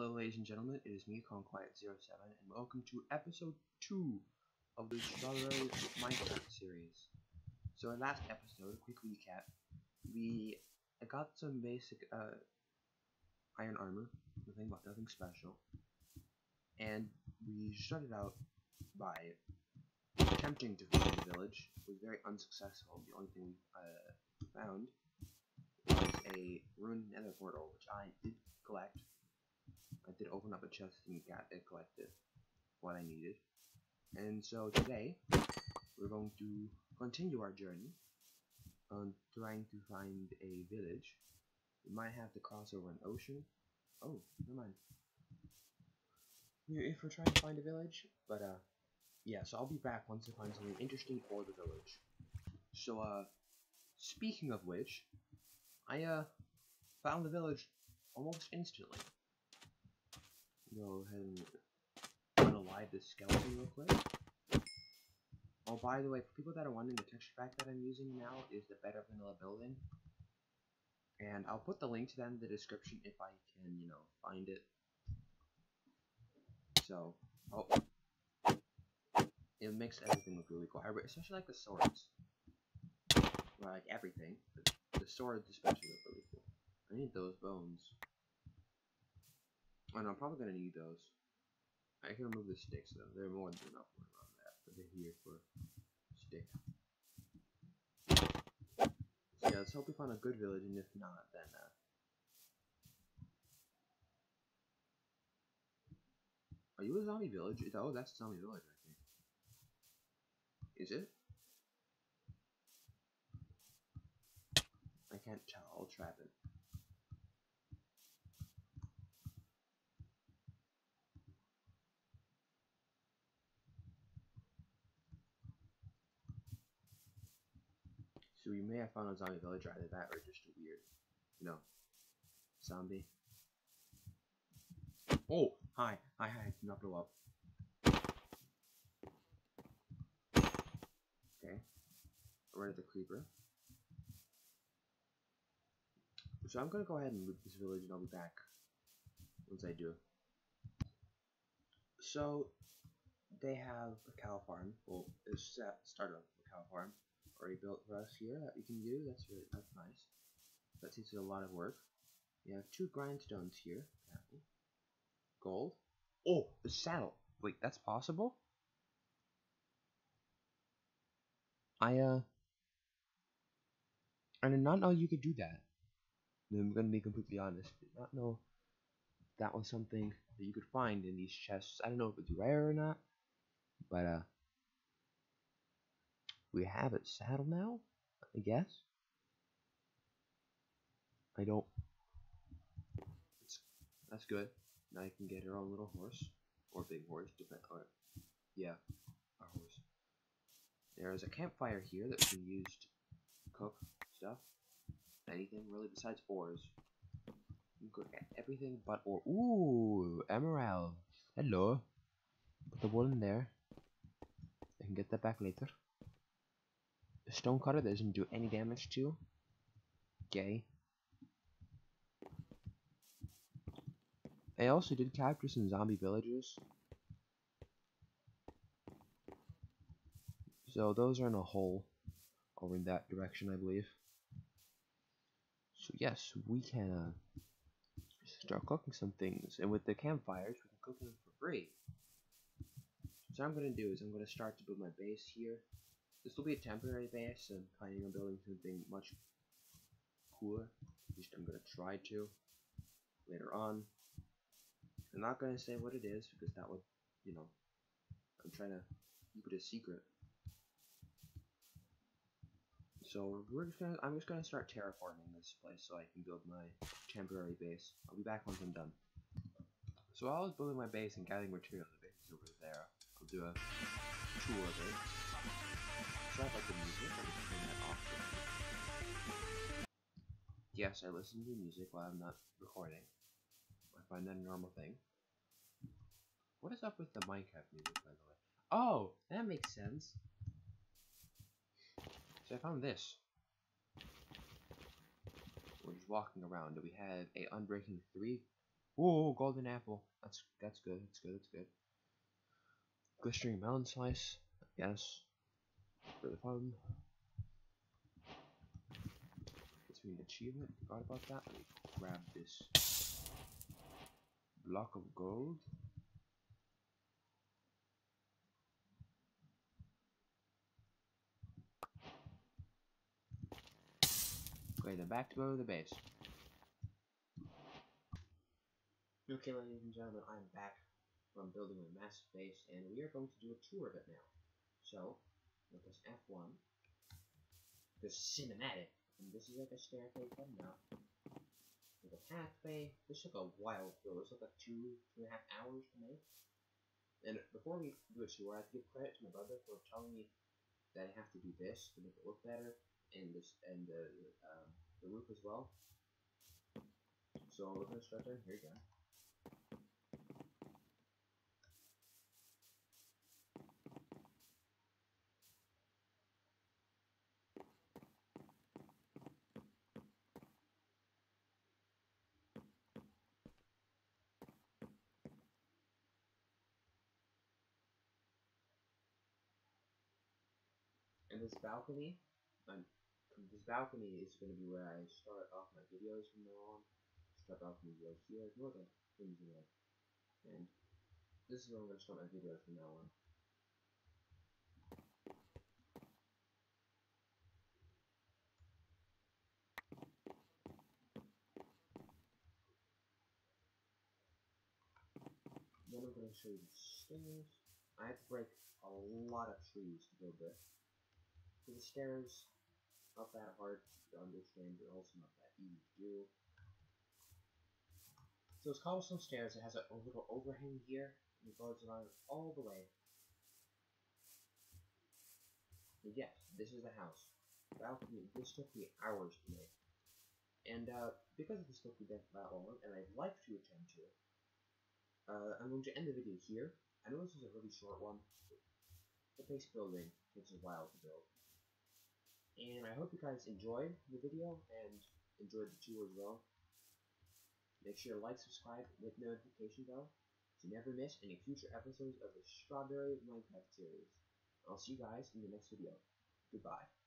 Hello, ladies and gentlemen, it is me, CongaQuiet07, and welcome to episode 2 of the Strawberry Minecraft series. So, in last episode, quick recap, we got some basic uh, iron armor, nothing but nothing special, and we started out by attempting to find the village. It was very unsuccessful. The only thing we uh, found was a ruined nether portal, which I did collect I did open up a chest and got it collected what I needed. And so today, we're going to continue our journey on trying to find a village. We might have to cross over an ocean. Oh, never mind. If we're trying to find a village, but uh, yeah, so I'll be back once I find something interesting for the village. So uh, speaking of which, I uh, found the village almost instantly go ahead and unalive this skeleton real quick. Oh, by the way, for people that are wondering, the texture pack that I'm using now is the Better Vanilla Building. And I'll put the link to that in the description if I can, you know, find it. So, oh. It makes everything look really cool. I especially like the swords. Well, like everything. The swords especially look really cool. I need those bones. No, I'm probably gonna need those. I can remove the sticks though. They're more than enough for around that, but they're here for stick. So yeah, let's hope we find a good village, and if not, then uh, Are you a zombie village? Oh, that's a zombie village, I think. Is it? I can't tell. I'll trap it. So we may have found a zombie village, either that or just a weird, you know, zombie. Oh, hi, hi, hi, not blow up. Okay, right at the creeper. So I'm gonna go ahead and loot this village and I'll be back once I do. So, they have a cow farm. Well, it's started up a cow farm already built for us here that we can do. That's really that's nice. That takes a lot of work. We have two grindstones here. Apple. Gold. Oh, the saddle. Wait, that's possible? I uh I did not know you could do that. I'm gonna be completely honest. I did not know that was something that you could find in these chests. I don't know if it's rare or not, but uh we have it saddled now, I guess. I don't. It's, that's good. Now you can get her own little horse or big horse, depend. Or yeah, a horse. There is a campfire here that we can use to cook stuff. Anything really besides ores. You can cook everything but ore. Ooh, emerald. Hello. Put the wool in there. I can get that back later. A stone cutter that doesn't do any damage to. Gay. I also did capture some zombie villagers. So those are in a hole over in that direction, I believe. So yes, we can uh, start cooking some things. And with the campfires, we can cook them for free. So what I'm going to do is I'm going to start to build my base here. This will be a temporary base, and planning on building something much cooler. At least I'm gonna try to later on. I'm not gonna say what it is because that would, you know, I'm trying to keep it a secret. So we're just gonna, I'm just gonna start terraforming this place so I can build my temporary base. I'll be back once I'm done. So while I was building my base and gathering materials, the base is over there. I'll do a tour of it like the music, I just turn that off. Yes, I listen to music while I'm not recording. I find that a normal thing. What is up with the Minecraft music, by the way? Oh, that makes sense. So I found this. We're just walking around. Do we have a Unbreaking 3? Oh, golden apple. That's that's good. That's good. That's good. Glistering melon slice. Yes. For the fun. We need achievement. Forgot about that. Let me grab this block of gold. Okay, then back to go to the base. Okay, ladies and gentlemen, I'm back from building my massive base, and we are going to do a tour of it now. So, let us F1, the cinematic, and this is like a staircase heading up. With a pathway, this took a while build, this took like two, two and a half hours to make. And before we do a tour, I have to give credit to my brother for telling me that I have to do this to make it look better, and this, and the, um, the roof as well. So we're gonna start there, here you And this balcony, um, this balcony is going to be where I start off my videos from now on. Start off my videos here, ignore the things in there. And this is where I'm going to start my videos from now on. Then I'm going to show you the stairs. I had to break a lot of trees to build this. So the stairs, not that hard to understand, but also not that easy to do. So it's cobblestone stairs, it has a, little overhang here, and it goes around all the way. Yes, this is the house. Balcony, this took me hours to make. And uh, because this took me that long, and I'd like to attend to it, uh, I'm going to end the video here. I know this is a really short one. The base building takes a while to build. And I hope you guys enjoyed the video and enjoyed the tour as well. Make sure to like, subscribe, with notification bell to never miss any future episodes of the Strawberry Minecraft series. I'll see you guys in the next video. Goodbye.